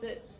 Sit.